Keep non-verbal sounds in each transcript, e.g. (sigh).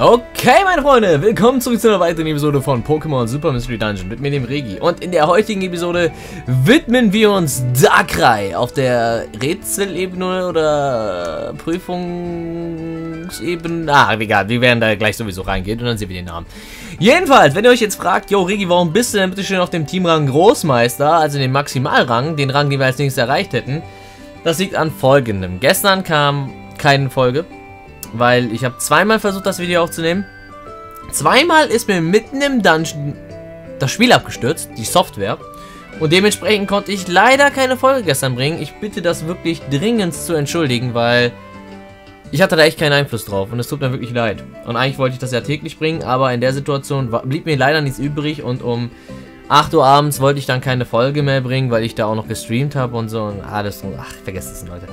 Okay, meine Freunde, willkommen zurück zu einer weiteren Episode von Pokémon Super Mystery Dungeon mit mir, dem Regi. Und in der heutigen Episode widmen wir uns Darkrai auf der Rätselebene oder Prüfungsebene. Ah, egal, wir werden da gleich sowieso reingehen und dann sehen wir den Namen. Jedenfalls, wenn ihr euch jetzt fragt, yo Regi, warum bist du denn bitte schön auf dem Teamrang Großmeister, also den Maximalrang, den Rang, den wir als nächstes erreicht hätten, das liegt an folgendem. Gestern kam keine Folge weil ich habe zweimal versucht, das Video aufzunehmen. Zweimal ist mir mitten im Dungeon das Spiel abgestürzt, die Software. Und dementsprechend konnte ich leider keine Folge gestern bringen. Ich bitte das wirklich dringend zu entschuldigen, weil ich hatte da echt keinen Einfluss drauf und es tut mir wirklich leid. Und eigentlich wollte ich das ja täglich bringen, aber in der Situation blieb mir leider nichts übrig und um 8 Uhr abends wollte ich dann keine Folge mehr bringen, weil ich da auch noch gestreamt habe und so. Und alles, ach, vergesst es, Leute.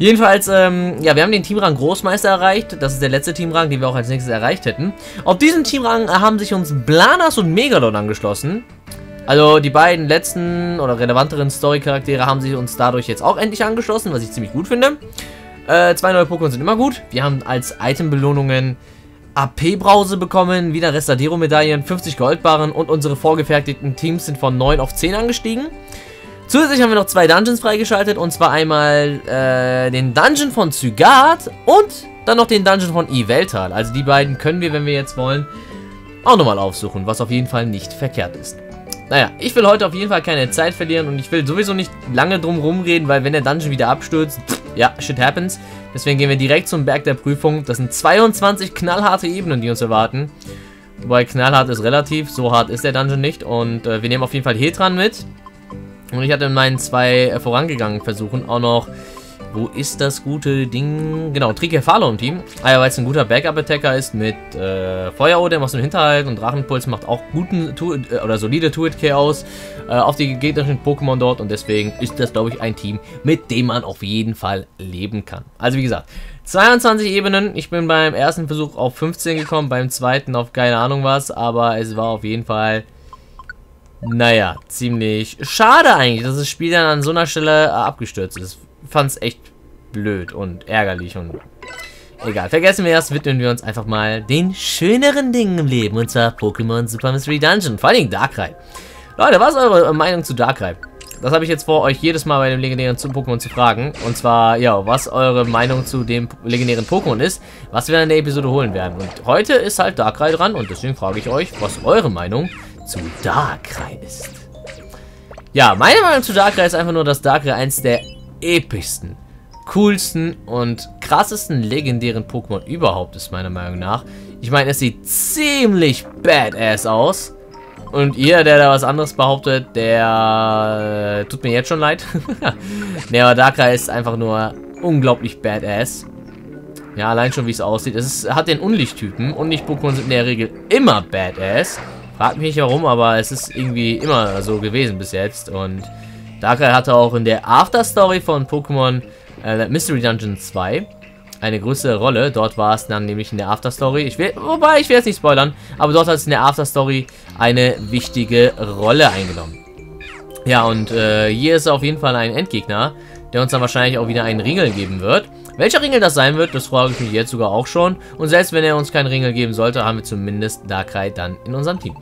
Jedenfalls, ähm, ja, wir haben den Teamrang Großmeister erreicht. Das ist der letzte Teamrang, den wir auch als nächstes erreicht hätten. Auf diesen Teamrang haben sich uns Blanas und Megalon angeschlossen. Also die beiden letzten oder relevanteren Story-Charaktere haben sich uns dadurch jetzt auch endlich angeschlossen, was ich ziemlich gut finde. Äh, zwei neue Pokémon sind immer gut. Wir haben als Item-Belohnungen AP-Brause bekommen, wieder Restadero-Medaillen, 50 Goldbarren und unsere vorgefertigten Teams sind von 9 auf 10 angestiegen. Zusätzlich haben wir noch zwei Dungeons freigeschaltet. Und zwar einmal äh, den Dungeon von Zygat und dann noch den Dungeon von Iveltal. Also die beiden können wir, wenn wir jetzt wollen, auch nochmal aufsuchen. Was auf jeden Fall nicht verkehrt ist. Naja, ich will heute auf jeden Fall keine Zeit verlieren. Und ich will sowieso nicht lange drum rumreden, weil wenn der Dungeon wieder abstürzt, ja, shit happens. Deswegen gehen wir direkt zum Berg der Prüfung. Das sind 22 knallharte Ebenen, die uns erwarten. Wobei knallhart ist relativ, so hart ist der Dungeon nicht. Und äh, wir nehmen auf jeden Fall Hetran mit. Und ich hatte in meinen zwei äh, vorangegangenen Versuchen auch noch, wo ist das gute Ding? Genau, Trikefalo im Team. Ah ja, weil es ein guter Backup-Attacker ist mit äh, Feuerode, macht so einen Hinterhalt und Drachenpuls macht auch guten Two äh, oder solide Two-Hit-Chaos äh, auf die gegnerischen Pokémon dort und deswegen ist das, glaube ich, ein Team, mit dem man auf jeden Fall leben kann. Also wie gesagt, 22 Ebenen. Ich bin beim ersten Versuch auf 15 gekommen, beim zweiten auf keine Ahnung was, aber es war auf jeden Fall naja, ziemlich schade eigentlich, dass das Spiel dann an so einer Stelle äh, abgestürzt ist. Ich fand es echt blöd und ärgerlich und egal. Vergessen wir das, widmen wir uns einfach mal den schöneren Dingen im Leben und zwar Pokémon Super Mystery Dungeon, vor allem Darkrai. Leute, was ist eure Meinung zu Darkrai? Das habe ich jetzt vor, euch jedes Mal bei dem legendären Pokémon zu fragen. Und zwar, ja, was eure Meinung zu dem legendären Pokémon ist, was wir in der Episode holen werden. Und heute ist halt Darkrai dran und deswegen frage ich euch, was eure Meinung zu Darkrai ist. Ja, meine Meinung zu Darkrai ist einfach nur, dass Darkrai eins der epischsten, coolsten und krassesten legendären Pokémon überhaupt ist, meiner Meinung nach. Ich meine, es sieht ziemlich badass aus. Und ihr, der da was anderes behauptet, der äh, tut mir jetzt schon leid. (laughs) ne, aber Darkrai ist einfach nur unglaublich badass. Ja, allein schon wie es aussieht. Es hat den Unlichttypen. Unlicht-Pokémon sind in der Regel immer badass. Fragt mich nicht warum, aber es ist irgendwie immer so gewesen bis jetzt. Und Darkrai hatte auch in der Afterstory von Pokémon äh, Mystery Dungeon 2 eine größere Rolle. Dort war es dann nämlich in der Afterstory. Ich will, wobei, ich will jetzt nicht spoilern, aber dort hat es in der Afterstory eine wichtige Rolle eingenommen. Ja, und äh, hier ist auf jeden Fall ein Endgegner, der uns dann wahrscheinlich auch wieder einen Ringel geben wird. Welcher Ringel das sein wird, das frage ich mich jetzt sogar auch schon. Und selbst wenn er uns keinen Ringel geben sollte, haben wir zumindest Darkrai dann in unserem Team.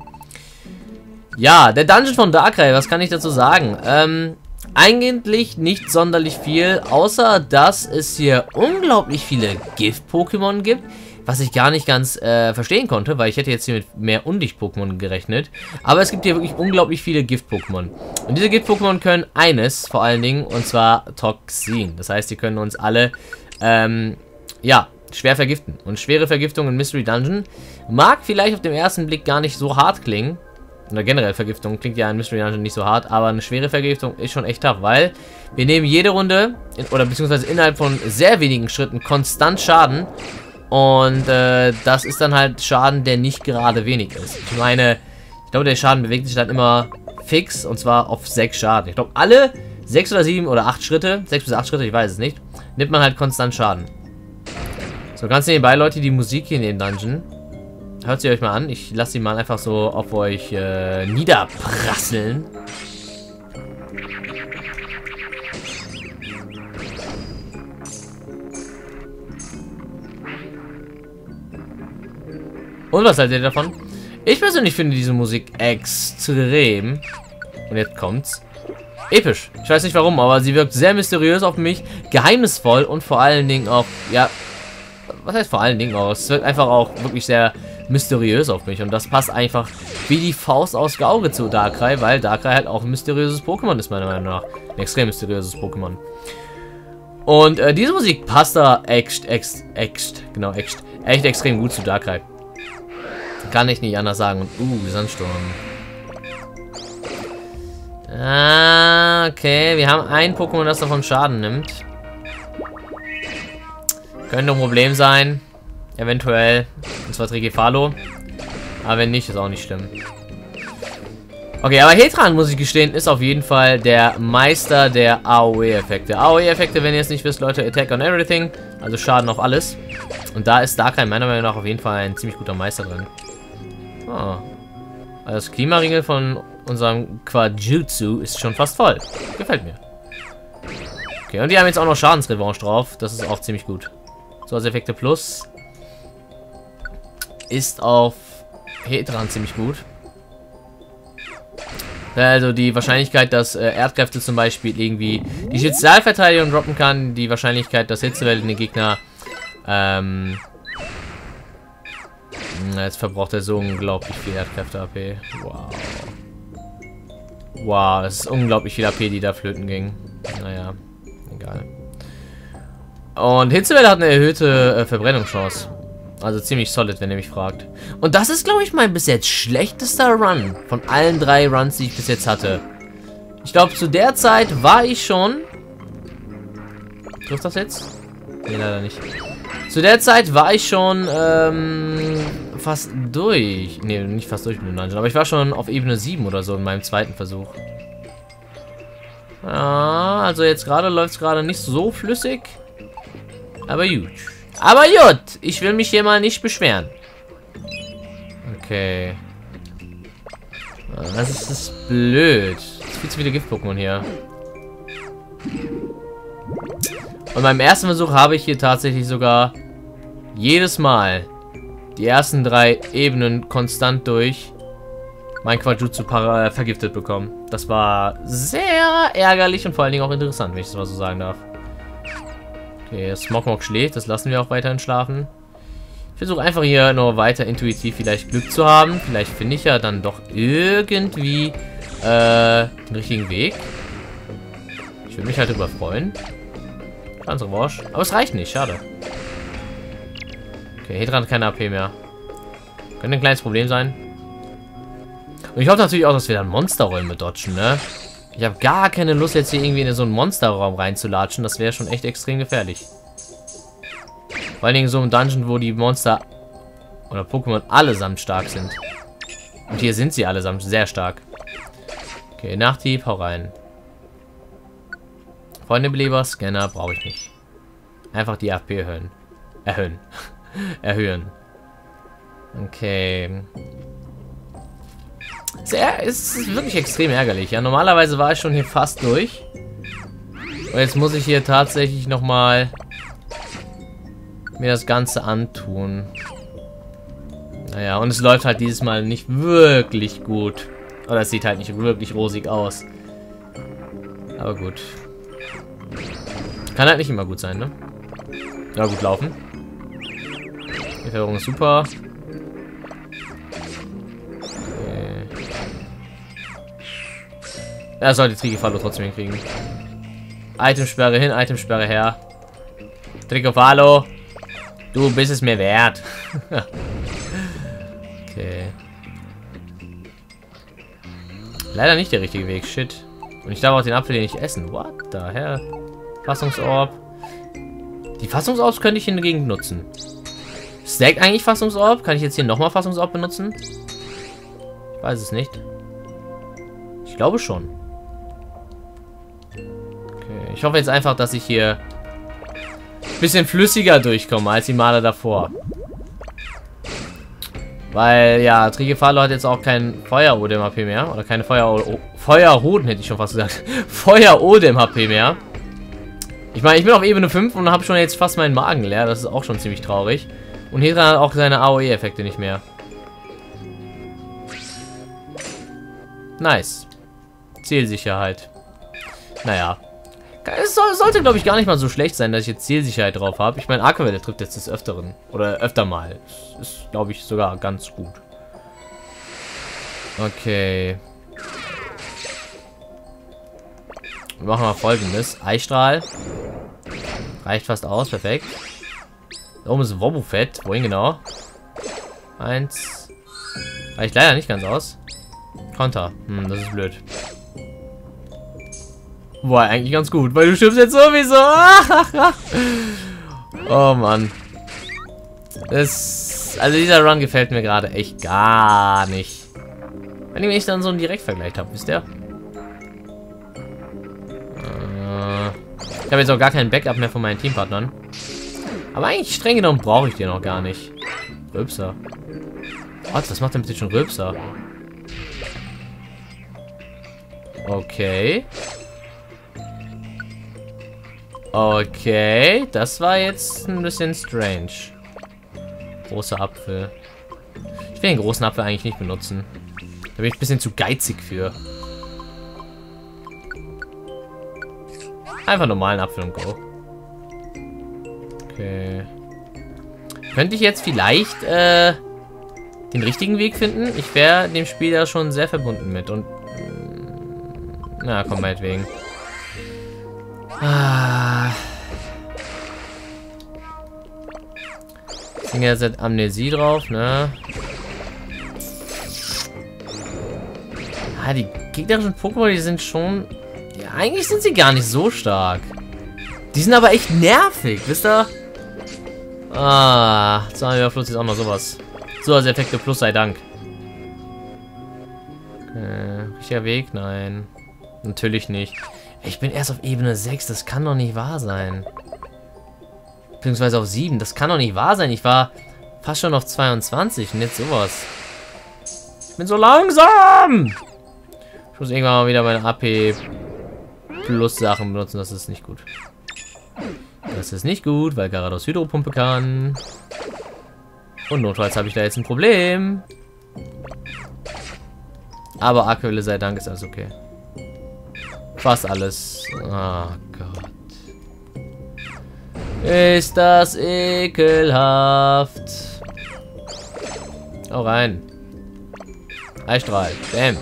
Ja, der Dungeon von Darkrai, was kann ich dazu sagen? Ähm, eigentlich nicht sonderlich viel, außer dass es hier unglaublich viele Gift-Pokémon gibt, was ich gar nicht ganz äh, verstehen konnte, weil ich hätte jetzt hier mit mehr Undicht-Pokémon gerechnet. Aber es gibt hier wirklich unglaublich viele Gift-Pokémon. Und diese Gift-Pokémon können eines vor allen Dingen, und zwar Toxin. Das heißt, die können uns alle, ähm, ja, schwer vergiften. Und schwere Vergiftung in Mystery Dungeon mag vielleicht auf den ersten Blick gar nicht so hart klingen, oder generell Vergiftung klingt ja in Mystery Dungeon nicht so hart, aber eine schwere Vergiftung ist schon echt tough, weil wir nehmen jede Runde, in, oder beziehungsweise innerhalb von sehr wenigen Schritten konstant Schaden. Und äh, das ist dann halt Schaden, der nicht gerade wenig ist. Ich meine, ich glaube, der Schaden bewegt sich dann immer fix, und zwar auf sechs Schaden. Ich glaube, alle sechs oder sieben oder acht Schritte, sechs bis acht Schritte, ich weiß es nicht, nimmt man halt konstant Schaden. So, ganz nebenbei, Leute, die Musik hier in dem Dungeon Hört sie euch mal an. Ich lasse sie mal einfach so auf euch äh, niederprasseln. Und was haltet ihr davon? Ich persönlich finde diese Musik extrem. Und jetzt kommt's. Episch. Ich weiß nicht warum, aber sie wirkt sehr mysteriös auf mich, geheimnisvoll und vor allen Dingen auch, ja, was heißt vor allen Dingen auch? Es wirkt einfach auch wirklich sehr mysteriös auf mich und das passt einfach wie die Faust aus Auge zu Darkrai, weil Darkrai halt auch ein mysteriöses Pokémon ist, meiner Meinung nach. Ein extrem mysteriöses Pokémon. Und äh, diese Musik passt da echt, echt, echt, genau, echt, echt extrem gut zu Darkrai. Kann ich nicht anders sagen. Und, uh, Sandsturm. Ah, okay. Wir haben ein Pokémon, das davon Schaden nimmt. Könnte ein Problem sein. Eventuell. Und zwar Trigefalo. Aber wenn nicht, ist auch nicht schlimm. Okay, aber Hetran, muss ich gestehen, ist auf jeden Fall der Meister der AOE-Effekte. AOE-Effekte, wenn ihr es nicht wisst, Leute, Attack on Everything. Also Schaden auf alles. Und da ist Darkrai meiner Meinung nach auf jeden Fall ein ziemlich guter Meister drin. Oh. Also das Klimaringel von unserem Quajutsu ist schon fast voll. Gefällt mir. Okay, und die haben jetzt auch noch Schadensrevanche drauf. Das ist auch ziemlich gut. So, als Effekte Plus ist auf Hetran ziemlich gut. Also die Wahrscheinlichkeit, dass äh, Erdkräfte zum Beispiel irgendwie die Spezialverteidigung droppen kann, die Wahrscheinlichkeit, dass Hitzewelle den Gegner ähm, Jetzt verbraucht er so unglaublich viel Erdkräfte AP. Wow. Wow, es ist unglaublich viel AP, die da flöten ging. Naja, egal. Und Hitzewelle hat eine erhöhte äh, Verbrennungschance. Also ziemlich solid, wenn ihr mich fragt. Und das ist, glaube ich, mein bis jetzt schlechtester Run von allen drei Runs, die ich bis jetzt hatte. Ich glaube, zu der Zeit war ich schon... Trifft das jetzt? Nee, leider nicht. Zu der Zeit war ich schon ähm, fast durch. Ne, nicht fast durch mit dem Dungeon, aber ich war schon auf Ebene 7 oder so in meinem zweiten Versuch. Ja, also jetzt gerade läuft es gerade nicht so flüssig. Aber gut. Aber gut, ich will mich hier mal nicht beschweren. Okay. Das ist, das blöd. Es gibt zu viele Gift-Pokémon hier. Und beim ersten Versuch habe ich hier tatsächlich sogar jedes Mal die ersten drei Ebenen konstant durch mein Quajutsu äh, vergiftet bekommen. Das war sehr ärgerlich und vor allen Dingen auch interessant, wenn ich das mal so sagen darf. Okay, Smogmog schläft, das lassen wir auch weiterhin schlafen. Ich versuche einfach hier nur weiter intuitiv vielleicht Glück zu haben. Vielleicht finde ich ja dann doch irgendwie äh, den richtigen Weg. Ich würde mich halt darüber freuen. Ganz Revanche. Aber es reicht nicht, schade. Okay, Hedran hat keine AP mehr. Könnte ein kleines Problem sein. Und ich hoffe natürlich auch, dass wir dann Monsterräume dodgen, ne? Ich habe gar keine Lust, jetzt hier irgendwie in so einen Monsterraum reinzulatschen. Das wäre schon echt extrem gefährlich. Vor allen Dingen so im Dungeon, wo die Monster oder Pokémon allesamt stark sind. Und hier sind sie allesamt sehr stark. Okay, Nachtieb, hau rein. Freunde Beleber, Scanner brauche ich nicht. Einfach die AFP erhöhen. Erhöhen. (laughs) erhöhen. Okay. Es ist wirklich extrem ärgerlich. Ja, normalerweise war ich schon hier fast durch. Und jetzt muss ich hier tatsächlich nochmal mir das Ganze antun. Naja, und es läuft halt dieses Mal nicht wirklich gut. Oder es sieht halt nicht wirklich rosig aus. Aber gut. Kann halt nicht immer gut sein, ne? Ja, gut laufen. Die Fährung ist super. Er soll die Trigefalo trotzdem hinkriegen. Itemsperre hin, Itemsperre her. Trigefalo. Du bist es mir wert. (laughs) okay. Leider nicht der richtige Weg. Shit. Und ich darf auch den Apfel hier nicht essen. What the hell? Fassungsorb. Die Fassungsorbs könnte ich hingegen nutzen. Stackt eigentlich Fassungsorb? Kann ich jetzt hier nochmal Fassungsorb benutzen? Ich weiß es nicht. Ich glaube schon. Ich hoffe jetzt einfach, dass ich hier ein bisschen flüssiger durchkomme als die Male davor. Weil, ja, Trigefalo hat jetzt auch kein Feuer-Odem HP mehr. Oder keine Feuer... Feuerhoden hätte ich schon fast gesagt. (laughs) Feuer-Odem HP mehr. Ich meine, ich bin auf Ebene 5 und habe schon jetzt fast meinen Magen leer. Das ist auch schon ziemlich traurig. Und Hedra hat auch seine AOE-Effekte nicht mehr. Nice. Zielsicherheit. Naja. Es soll, sollte, glaube ich, gar nicht mal so schlecht sein, dass ich jetzt Zielsicherheit drauf habe. Ich meine, Aquavelle trifft jetzt des Öfteren. Oder öfter mal. Das ist, glaube ich, sogar ganz gut. Okay. Wir machen mal folgendes. Eistrahl. Reicht fast aus, perfekt. Da oben ist ein Wobufett. Wohin genau? Eins. Reicht leider nicht ganz aus. Konter. Hm, das ist blöd. War eigentlich ganz gut, weil du stirbst jetzt sowieso. (laughs) oh Mann. Das, also dieser Run gefällt mir gerade echt gar nicht. Wenn ich dann so einen Direktvergleich habe, wisst ihr? Äh, ich habe jetzt auch gar keinen Backup mehr von meinen Teampartnern. Aber eigentlich streng genommen brauche ich den auch gar nicht. Röpser. Was, was macht denn bitte schon Röpser? Okay. Okay, das war jetzt ein bisschen strange. Großer Apfel. Ich will den großen Apfel eigentlich nicht benutzen. Da bin ich ein bisschen zu geizig für. Einfach normalen Apfel und Go. Okay. Könnte ich jetzt vielleicht äh, den richtigen Weg finden? Ich wäre dem Spiel da schon sehr verbunden mit. Und na, komm, meinetwegen. Ah. Sind jetzt Amnesie drauf, ne? Ah, die gegnerischen Pokémon, die sind schon... Ja, eigentlich sind sie gar nicht so stark. Die sind aber echt nervig, wisst ihr? Ah, Zahnüber Fluss ist auch noch sowas. So als Effekte Plus sei Dank. Okay, richtiger Weg? Nein. Natürlich nicht. Ich bin erst auf Ebene 6, das kann doch nicht wahr sein. Beziehungsweise auf 7, das kann doch nicht wahr sein. Ich war fast schon auf 22 und jetzt sowas. Ich bin so langsam! Ich muss irgendwann mal wieder meine AP Plus Sachen benutzen, das ist nicht gut. Das ist nicht gut, weil Garados Hydropumpe kann. Und notfalls habe ich da jetzt ein Problem. Aber aktuelle sei Dank ist alles okay. Fast alles. Oh Gott. Ist das ekelhaft. Hau rein. Eistrahl. Bam.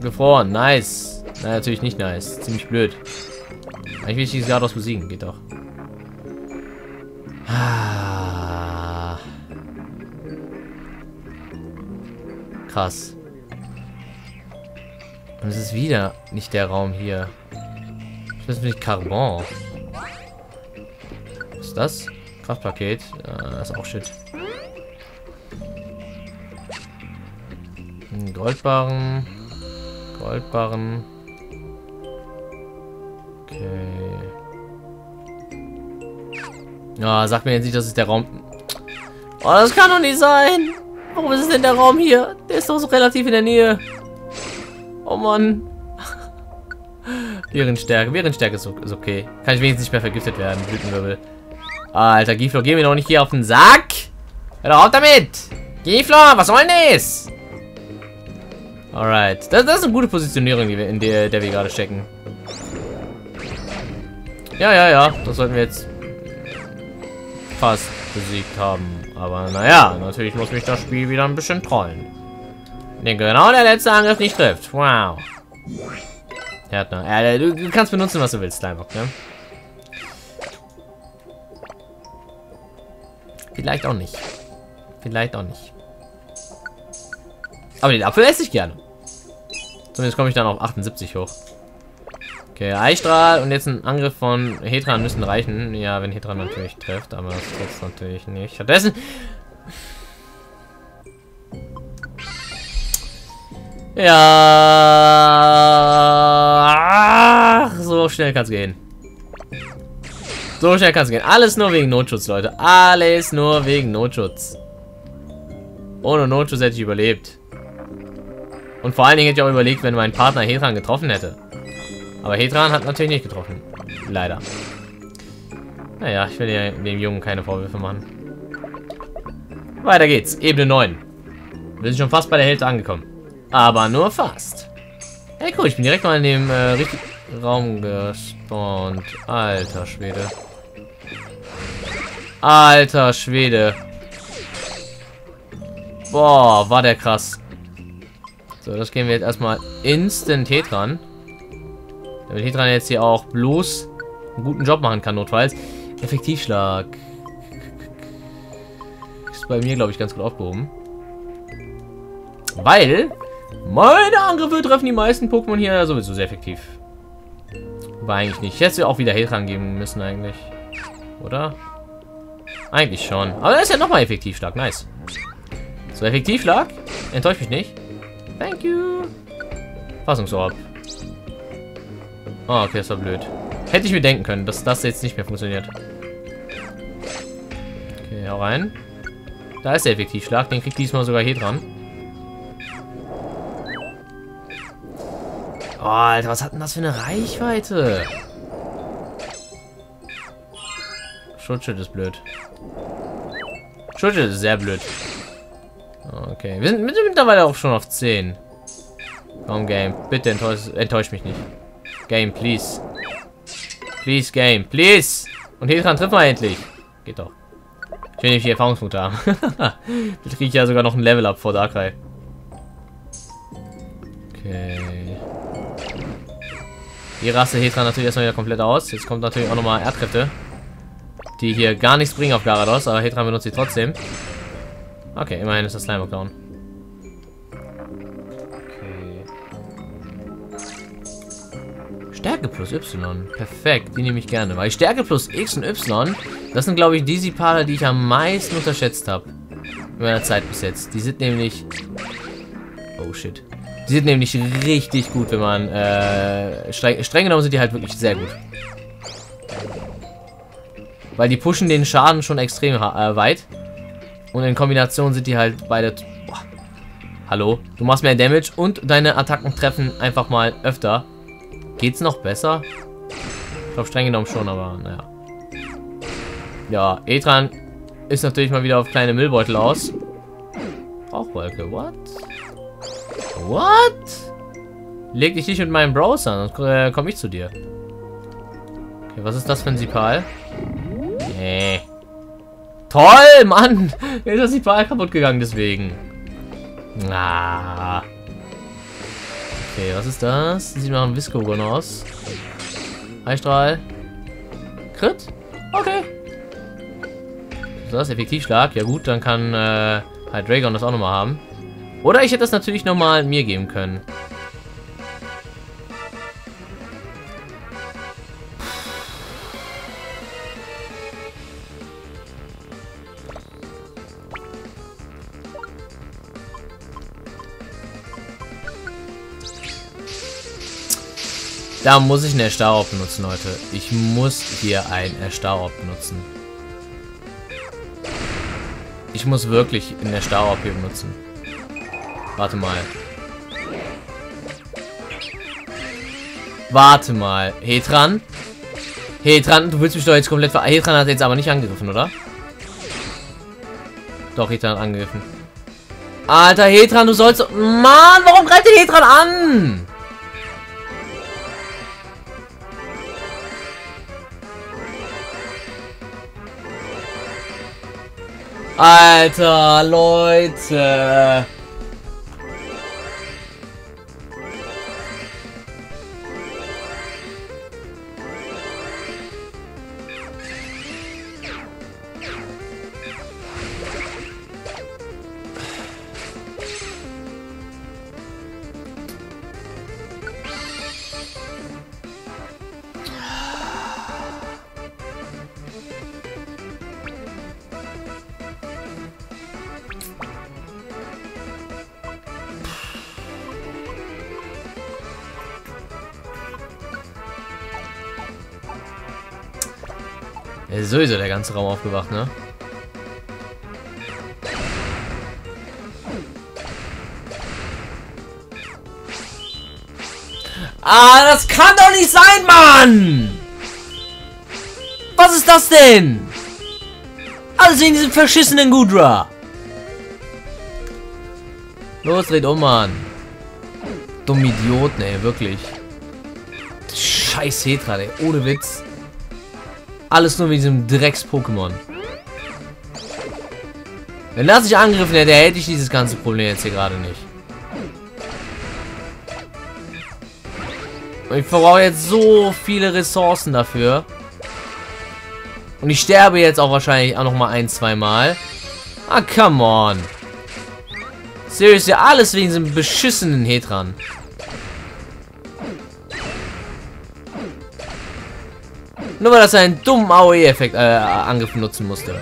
Gefroren. Nice. Nein, natürlich nicht nice. Ziemlich blöd. Eigentlich will ich dieses Gardos besiegen. Geht doch. Ah. Krass. Und es ist wieder nicht der Raum hier. Das ist nicht Carbon. Was ist das? Kraftpaket. Das ist auch shit. Goldbarren. Goldbarren. Okay. Ja, sag mir jetzt nicht, das ist der Raum. Oh, das kann doch nicht sein. Warum ist es denn der Raum hier? Der ist doch so relativ in der Nähe. Mann. Virenstärke. Virenstärke ist, ist okay. Kann ich wenigstens nicht mehr vergiftet werden. Blütenwirbel. Alter, Giflo, geh mir doch nicht hier auf den Sack. Hör doch auf damit. Giflo, was soll denn das? Alright. Das, das, ist eine gute Positionierung, wir, in der, der wir gerade stecken. Ja, ja, ja. Das sollten wir jetzt fast besiegt haben. Aber naja, natürlich muss mich das Spiel wieder ein bisschen trollen. Den genau der letzte Angriff nicht trifft. Wow. Härtner. Ja, du, du, kannst benutzen, was du willst, Slimebock, ne? Vielleicht auch nicht. Vielleicht auch nicht. Aber den Apfel esse ich gerne. Zumindest komme ich dann auf 78 hoch. Okay, Eistrahl und jetzt ein Angriff von Hedran müssen reichen. Ja, wenn Hedran natürlich trifft, aber das trifft natürlich nicht. Stattdessen Ja. Ach, so schnell kann es gehen. So schnell kann es gehen. Alles nur wegen Notschutz, Leute. Alles nur wegen Notschutz. Ohne Notschutz hätte ich überlebt. Und vor allen Dingen hätte ich auch überlegt, wenn mein Partner Hetran getroffen hätte. Aber Hetran hat natürlich nicht getroffen. Leider. Naja, ich will ja dem Jungen keine Vorwürfe machen. Weiter geht's. Ebene 9. Wir sind schon fast bei der Hälfte angekommen. Aber nur fast. Hey, cool, ich bin direkt mal in dem äh, richtigen Raum gespawnt. Alter Schwede. Alter Schwede. Boah, war der krass. So, das gehen wir jetzt erstmal instant Hetran. Damit Hetran jetzt hier auch bloß einen guten Job machen kann, notfalls. Effektivschlag. Ist bei mir, glaube ich, ganz gut aufgehoben. Weil meine Angriffe treffen die meisten Pokémon hier sowieso sehr effektiv. War eigentlich nicht. Ich hätte auch wieder Hetran geben müssen eigentlich. Oder? Eigentlich schon. Aber er ist ja nochmal Effektivschlag. Nice. So, Effektivschlag. Enttäuscht mich nicht. Thank you. Fassungsorb. Oh, okay, das war blöd. Hätte ich mir denken können, dass das jetzt nicht mehr funktioniert. Okay, hau rein. Da ist der Effektivschlag. Den kriegt diesmal sogar hier dran. Oh, Alter, was hat denn das für eine Reichweite? Schutzschild ist blöd. Schutzschild ist sehr blöd. Okay, wir sind mittlerweile auch schon auf 10. Komm, Game. Bitte enttäusch, enttäusch mich nicht. Game, please. Please, Game. Please. Und hier dran trifft man endlich. Geht doch. Ich will nämlich die Erfahrungspunkte haben. (laughs) Jetzt kriege ich ja sogar noch ein Level up vor Darkrai. Okay. Die Rasse Hetra natürlich erstmal wieder komplett aus. Jetzt kommt natürlich auch nochmal Erdkräfte. Die hier gar nichts bringen auf Garados, aber Hetra benutzt sie trotzdem. Okay, immerhin ist das Slime down. Okay. Stärke plus Y. Perfekt, die nehme ich gerne. Weil Stärke plus X und Y, das sind glaube ich die Sipale, die ich am meisten unterschätzt habe. In meiner Zeit bis jetzt. Die sind nämlich... Oh shit. Die sind nämlich richtig gut, wenn man... Äh, streng, streng genommen sind die halt wirklich sehr gut. Weil die pushen den Schaden schon extrem äh, weit. Und in Kombination sind die halt beide... Boah. Hallo? Du machst mehr Damage und deine Attacken treffen einfach mal öfter. Geht's noch besser? Ich glaube streng genommen schon, aber naja. Ja, Etran ist natürlich mal wieder auf kleine Müllbeutel aus. Rauchwolke, what? What? Leg dich nicht mit meinem Browser, sonst äh, komme ich zu dir. Okay, was ist das für ein Sipal? Nee. Toll, Mann! (laughs) Ist das Sipal kaputt gegangen, deswegen. Ah. Okay, was ist das? Sieht nach einem Viscogon aus. Eistrahl. Crit? Okay. Was ist das? Effektivschlag? Ja gut, dann kann äh, Dragon das auch nochmal haben. Oder ich hätte das natürlich nochmal mir geben können. Da muss ich einen Erstarrop benutzen, Leute. Ich muss hier einen Erstarrop benutzen. Ich muss wirklich einen Erstarrop hier benutzen. Warte mal. Warte mal. Hetran? Hetran, du willst mich doch jetzt komplett ver... Hetran hat jetzt aber nicht angegriffen, oder? Doch, Hetran hat angegriffen. Alter, Hetran, du sollst... Mann, warum greift der Hetran an? Alter, Leute. Ist sowieso der ganze Raum aufgewacht, ne? Ah, das kann doch nicht sein, Mann! Was ist das denn? Alles wegen diesem verschissenen Gudra. Los, dreht um, Mann. Dumme Idioten, ey, wirklich. Scheiß Hetra, ey, ohne Witz. Alles nur wegen diesem Drecks-Pokémon. Wenn das nicht angegriffen hätte, hätte ich dieses ganze Problem jetzt hier gerade nicht. Ich verbrauche jetzt so viele Ressourcen dafür. Und ich sterbe jetzt auch wahrscheinlich auch noch mal ein, zwei Mal. Ah, come on. Seriously, alles wegen diesem beschissenen Hetran. Nur weil das einen dummen AOE-Effekt äh, Angriff nutzen musste.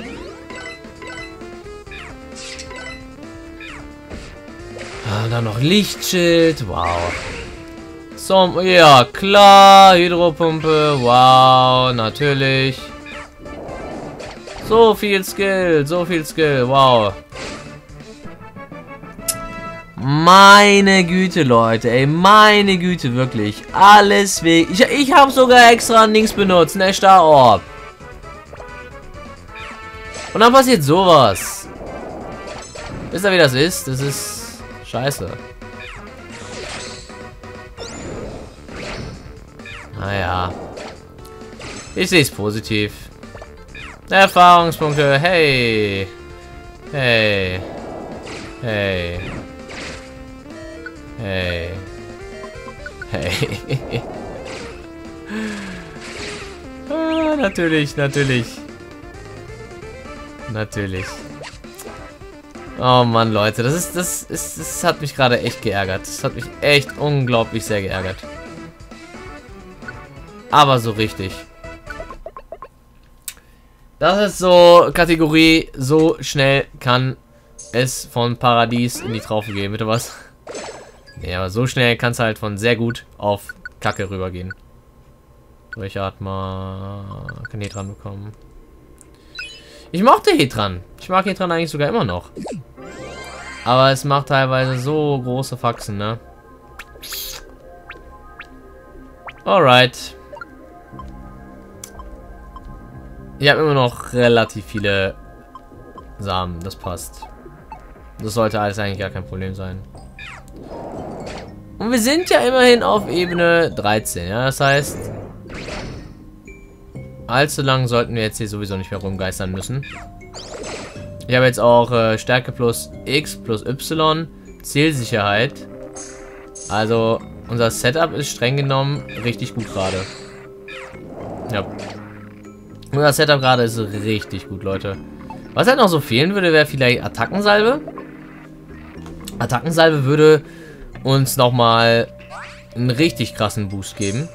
Ah, dann noch Lichtschild. Wow. So, ja, klar. Hydropumpe. Wow, natürlich. So viel Skill. So viel Skill. Wow. Meine Güte, Leute. Ey, meine Güte, wirklich. Alles weg. Ich, ich habe sogar extra Links benutzt. Ne, Star Orb. Und dann passiert sowas. Wisst ihr, wie das ist? Das ist Scheiße. Naja. Ich sehe es positiv. Erfahrungspunkte. Hey. Hey. Hey. Hey. Hey. ah, natürlich, natürlich. Natürlich. Oh Mann, Leute, das ist, das ist, das hat mich gerade echt geärgert. Das hat mich echt unglaublich sehr geärgert. Aber so richtig. Das ist so Kategorie, so schnell kann es von Paradies in die Traufe gehen. Bitte was? Nee, aber so schnell kann es halt von sehr gut auf Kacke rübergehen. Welche Art mal kann hier dran bekommen? Ich mochte Hetran. Ich mag Hetran eigentlich sogar immer noch. Aber es macht teilweise so große Faxen, ne? Alright. Ich habe immer noch relativ viele Samen. Das passt. Das sollte alles eigentlich gar kein Problem sein. Und wir sind ja immerhin auf Ebene 13, ja? Das heißt, allzu lang sollten wir jetzt hier sowieso nicht mehr rumgeistern müssen. Ich habe jetzt auch äh, Stärke plus X plus Y, Zielsicherheit. Also unser Setup ist streng genommen richtig gut gerade. Ja. Unser Setup gerade ist richtig gut, Leute. Was halt noch so fehlen würde, wäre vielleicht Attackensalbe. Attackensalbe würde uns nochmal einen richtig krassen Boost geben.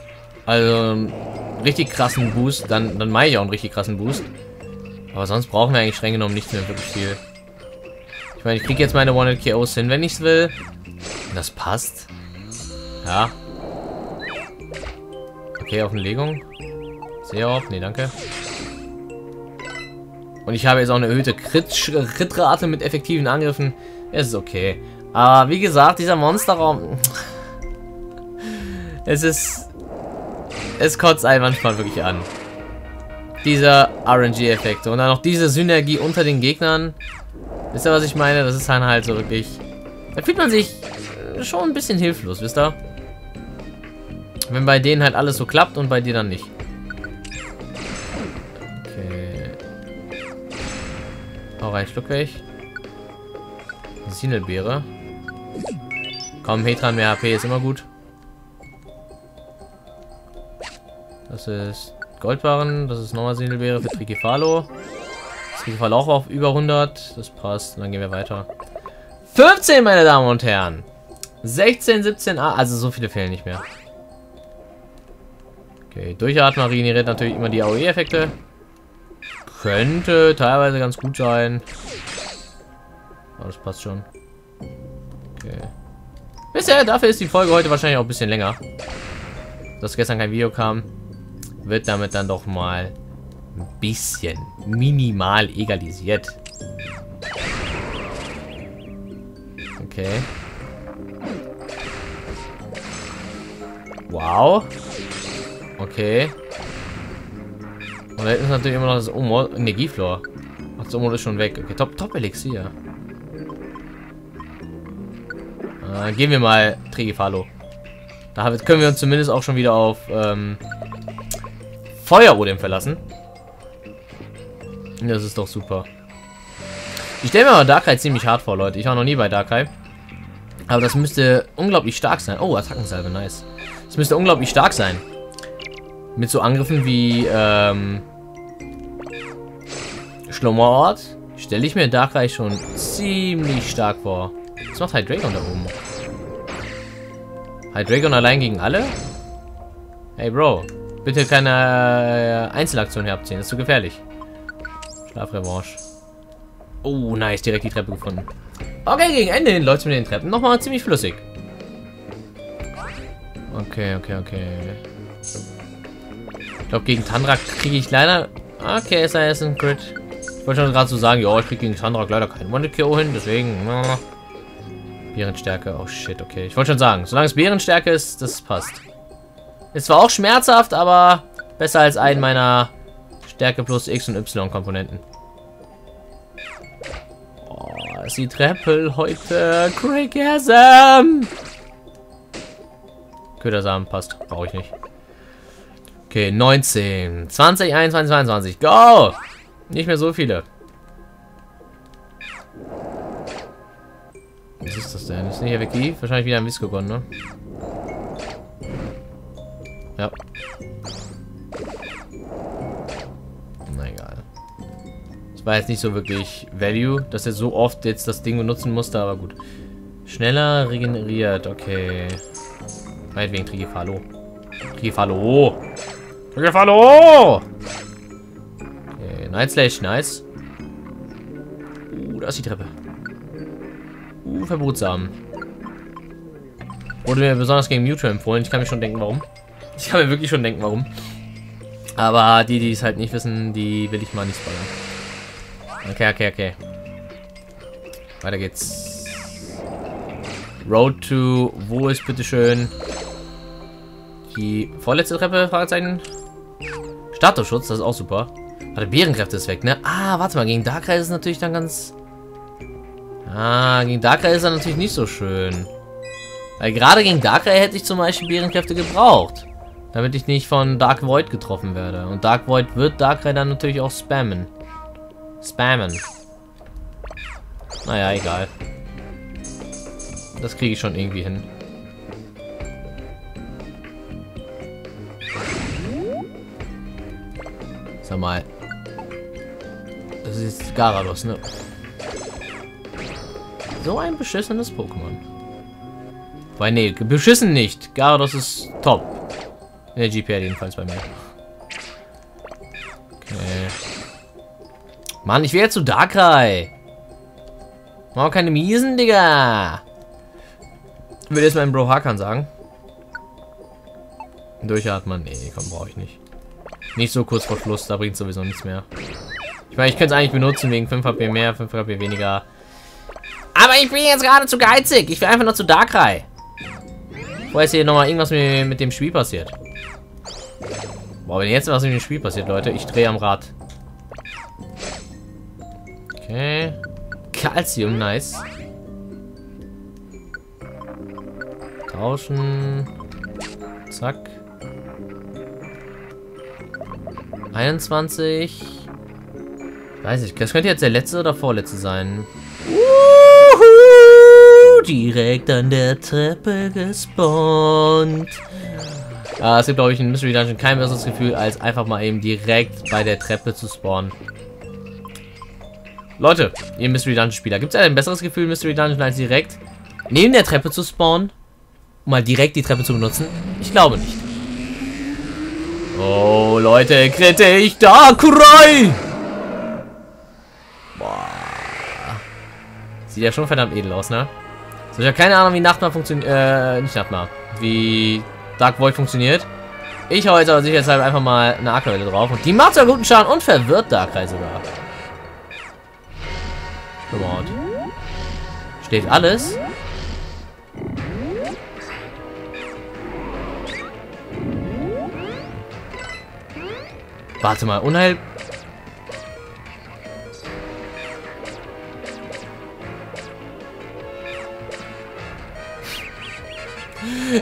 Also richtig krassen Boost, dann, dann mache ich auch einen richtig krassen Boost. Aber sonst brauchen wir eigentlich streng genommen nicht mehr wirklich viel. Ich meine, ich kriege jetzt meine 100 KOs hin, wenn ich es will. Das passt. Ja. Okay, auf eine Legung. Sehr oft. Nee, danke. Und ich habe jetzt auch eine erhöhte Crit-Rate mit effektiven Angriffen. Es ist okay. Aber wie gesagt, dieser Monsterraum... es ist es kotzt einen manchmal wirklich an. Dieser RNG-Effekte. Und dann noch diese Synergie unter den Gegnern. Wisst ihr, was ich meine? Das ist dann halt so wirklich... Da fühlt man sich äh, schon ein bisschen hilflos, wisst ihr? Wenn bei denen halt alles so klappt und bei dir dann nicht. Okay. Hau rein, Schluck weg. Sinelbeere. Komm, Hetran, mehr HP ist immer gut. Das ist Goldbarren, das ist nochmal Sindelbeere für Trikefalo. Trikefalo auch auf über 100. Das passt. Und dann gehen wir weiter. 15, meine Damen und Herren. 16, 17, ah, also so viele fehlen nicht mehr. Okay, Durchatmen regeneriert natürlich immer die AOE-Effekte. Könnte teilweise ganz gut sein. Aber das passt schon. Okay. Bisher, dafür ist die Folge heute wahrscheinlich auch ein bisschen länger. Dass gestern kein Video kam wird damit dann doch mal ein bisschen minimal egalisiert. Okay. Wow. Okay. Und da hinten ist natürlich immer noch das Omo Energieflor. Ach, das Omo ist schon weg. Okay, Top, Top. Äh, gehen wir mal Trigifalo. Da können wir uns zumindest auch schon wieder auf ähm, Feuerodem verlassen. Das ist doch super. Ich stelle mir aber Darkrai ziemlich hart vor, Leute. Ich war noch nie bei Darkrai. Aber das müsste unglaublich stark sein. Oh, Attackensalve, nice. Das müsste unglaublich stark sein. Mit so Angriffen wie, ähm... Schlummerort stelle ich mir Darkrai schon ziemlich stark vor. Was macht Hydreigon da oben? Hydreigon allein gegen alle? Hey, Bro. Bitte keine äh, Einzelaktion herabziehen. Das ist zu gefährlich. Schlafrevanche. Oh, nice. Direkt die Treppe gefunden. Okay, gegen Ende hin läuft mit den Treppen nochmal ziemlich flüssig. Okay, okay, okay. Ich glaube, gegen Tandra kriege ich leider... Okay, ist er jetzt ein Crit. Ich wollte schon gerade so sagen, ja, ich kriege gegen Tandra leider keinen One-Kill hin, deswegen... Bärenstärke, oh shit, okay. Ich wollte schon sagen, solange es Bärenstärke ist, das passt. Ist zwar auch schmerzhaft, aber besser als einen meiner Stärke plus X und Y Komponenten. Oh, ist die Treppe heute. Craigasm! Ködersamen passt. Brauche ich nicht. Okay, 19, 20, 21, 22. Go! Nicht mehr so viele. Was ist das denn? Ist nicht effektiv? Wahrscheinlich wieder ein Viscogon, ne? Ja. Na egal. Das war jetzt nicht so wirklich Value, dass er so oft jetzt das Ding benutzen musste, aber gut. Schneller regeneriert, okay. Meinetwegen Trigefalo. Trigefalo! Trigefalo! Okay, Night Slash, nice. Uh, da ist die Treppe. Verbotssamen. Wurde mir besonders gegen Mewtwo empfohlen. Ich kann mir schon denken, warum. (laughs) Ich kann mir wirklich schon denken, warum. Aber die, die es halt nicht wissen, die will ich mal nicht spoilern. Okay, okay, okay. Weiter geht's. Road to... Wo ist bitteschön die vorletzte Treppe? Fragezeichen. Statusschutz, das ist auch super. Warte, Bärenkräfte ist weg, ne? Ah, warte mal, gegen Darkrai ist natürlich dann ganz... Ah, gegen Darkrai ist er natürlich nicht so schön. Weil gerade gegen Darkrai hätte ich zum Beispiel Bärenkräfte gebraucht. Damit ich nicht von Dark Void getroffen werde. Und Dark Void wird Darkrai dann natürlich auch spammen. Spammen. Naja, egal. Das kriege ich schon irgendwie hin. Sag mal. Das ist Garados, ne? So ein beschissenes Pokémon. Weil, nee, beschissen nicht. Garados ist top. In der GPR jedenfalls bei mir. Okay. Mann, ich will jetzt zu Darkrai. Mach keine Miesen, Digga. Ich würde jetzt meinem Bro Hakan sagen. Durchatmen. Nee, komm, brauche ich nicht. Nicht so kurz vor Schluss, da bringt sowieso nichts mehr. Ich meine, ich könnte es eigentlich benutzen wegen 5 HP mehr, 5 HP weniger. Aber ich bin jetzt gerade zu geizig. Ich will einfach nur zu Darkrai. Wo ist hier nochmal irgendwas mit, mit dem Spiel passiert? Boah, wenn jetzt was mit dem Spiel passiert, Leute, ich drehe am Rad. Okay. Calcium, nice. Tauschen. Zack. 21. Weiß ich, das könnte jetzt der letzte oder vorletzte sein. Uhuhu, direkt an der Treppe gespawnt. Ah, es gibt, glaube ich, in Mystery Dungeon kein besseres Gefühl, als einfach mal eben direkt bei der Treppe zu spawnen. Leute, ihr Mystery Dungeon Spieler, gibt es ein besseres Gefühl in Mystery Dungeon, als direkt neben der Treppe zu spawnen? Um mal direkt die Treppe zu benutzen? Ich glaube nicht. Oh, Leute, kritisch, Darkrai! Sieht ja schon verdammt edel aus, ne? So, ich habe keine Ahnung, wie Nachtmar funktioniert. Äh, nicht Nachtmar. Wie Dark Void funktioniert. Ich hau jetzt aber sicherheitshalber einfach mal eine Aquarelle drauf. Und die macht zwar guten Schaden und verwirrt Darkrai sogar. Come Steht alles. Warte mal, Unheil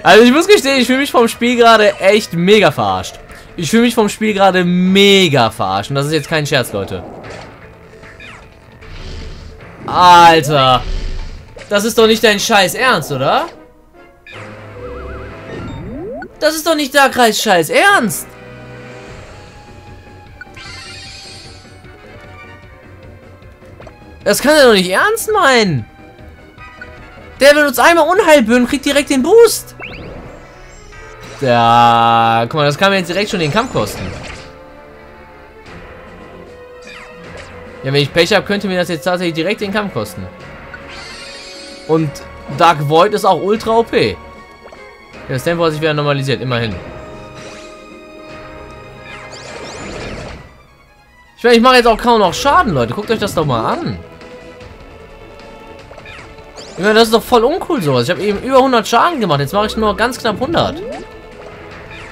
Also ich muss gestehen, ich fühle mich vom Spiel gerade echt mega verarscht. Ich fühle mich vom Spiel gerade mega verarscht. Und das ist jetzt kein Scherz, Leute. Alter. Das ist doch nicht dein Scheiß Ernst, oder? Das ist doch nicht der Kreis Scheiß Ernst. Das kann er doch nicht ernst meinen. Der benutzt einmal Unheilböen und kriegt direkt den Boost. Ja, guck mal, das kann mir jetzt direkt schon den Kampf kosten. Ja, wenn ich Pech habe, könnte mir das jetzt tatsächlich direkt den Kampf kosten. Und Dark Void ist auch ultra OP. Das Tempo hat sich wieder normalisiert, immerhin. Ich meine, ich mache jetzt auch kaum noch Schaden, Leute. Guckt euch das doch mal an. Ich meine, das ist doch voll uncool sowas. Ich habe eben über 100 Schaden gemacht. Jetzt mache ich nur ganz knapp 100.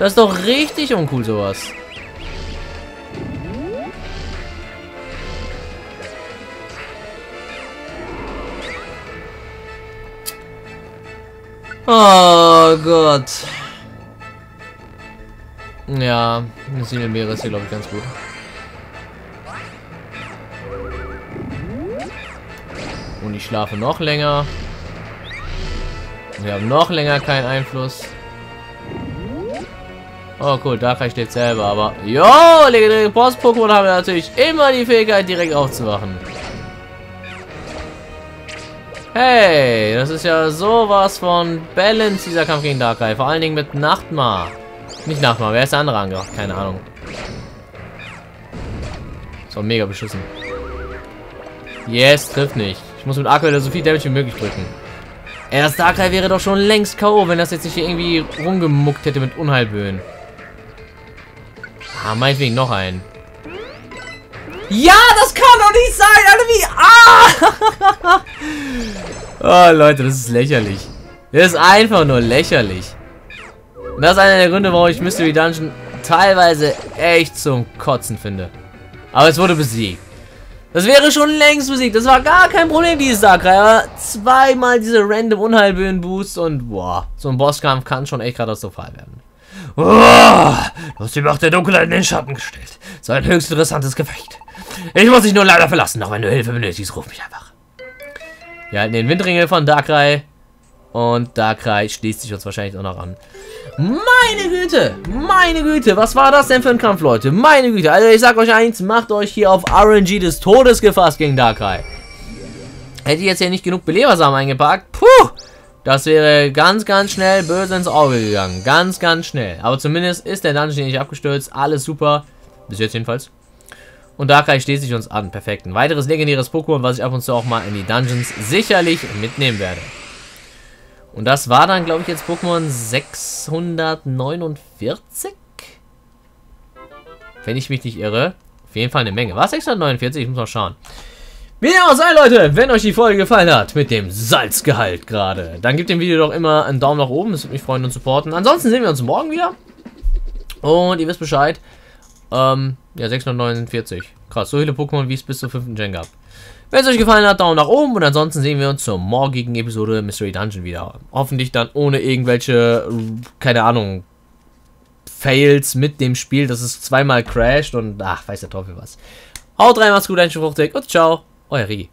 Das ist doch richtig uncool sowas. Oh Gott. Ja, das Meere ist hier, glaube ich, ganz gut. Und ich schlafe noch länger. Wir haben noch länger keinen Einfluss. Oh cool, da ich jetzt selber, aber... Jo, legendäre Boss-Pokémon haben natürlich immer die Fähigkeit, direkt aufzuwachen. Hey, das ist ja sowas von Balance, dieser Kampf gegen Darkrai. Vor allen Dingen mit Nachtmar. Nicht Nachtmar, wer ist der andere angebracht? Keine Ahnung. So, mega beschissen. Yes, trifft nicht. Ich muss mit Aquila so viel Damage wie möglich drücken. Ey, das Darkrai wäre doch schon längst K.O., wenn das jetzt nicht irgendwie rumgemuckt hätte mit Unheilböen. Ah, meinetwegen noch einen. Ja, das kann doch nicht sein, Alter, wie... Ah! (laughs) oh, Leute, das ist lächerlich. Das ist einfach nur lächerlich. Und das ist einer der Gründe, warum ich Mystery Dungeon teilweise echt zum Kotzen finde. Aber es wurde besiegt. Das wäre schon längst besiegt. Das war gar kein Problem, dieses Darkrai. Aber zweimal diese random Unheilböen-Boost und boah, so ein Bosskampf kann schon echt katastrophal werden. Oh, du hast die Macht der Dunkelheit in den Schatten gestellt. So ein höchst interessantes Gefecht. Ich muss dich nur leider verlassen, auch wenn du Hilfe benötigst, ruf mich einfach. Wir halten den Windringel von Darkrai. Und Darkrai schließt sich uns wahrscheinlich auch noch an. Meine Güte, meine Güte, was war das denn für ein Kampf, Leute? Meine Güte, also ich sag euch eins, macht euch hier auf RNG des Todes gefasst gegen Darkrai. Hätte ich jetzt hier nicht genug Belebersamen eingepackt, puh, das wäre ganz, ganz schnell böse ins Auge gegangen. Ganz, ganz schnell. Aber zumindest ist der Dungeon nicht abgestürzt, alles super, bis jetzt jedenfalls. Und Darkrai steht sich uns an, perfekt. Ein weiteres legendäres Pokémon, was ich ab und zu auch mal in die Dungeons sicherlich mitnehmen werde. Und das war dann, glaube ich, jetzt Pokémon 649? Wenn ich mich nicht irre. Auf jeden Fall eine Menge. War 649? Ich muss mal schauen. Wie dem auch sei, Leute, wenn euch die Folge gefallen hat, mit dem Salzgehalt gerade, dann gebt dem Video doch immer einen Daumen nach oben. Das würde mich freuen und supporten. Ansonsten sehen wir uns morgen wieder. Und ihr wisst Bescheid. Ähm, ja, 649. Krass, so viele Pokémon, wie es bis zur 5. Gen gab. Wenn es euch gefallen hat, Daumen nach oben und ansonsten sehen wir uns zur morgigen Episode Mystery Dungeon wieder. Hoffentlich dann ohne irgendwelche, keine Ahnung, Fails mit dem Spiel, dass es zweimal crasht und ach, weiß der Teufel was. Haut rein, macht's gut, ein Fruchtig und ciao, Euer Rie.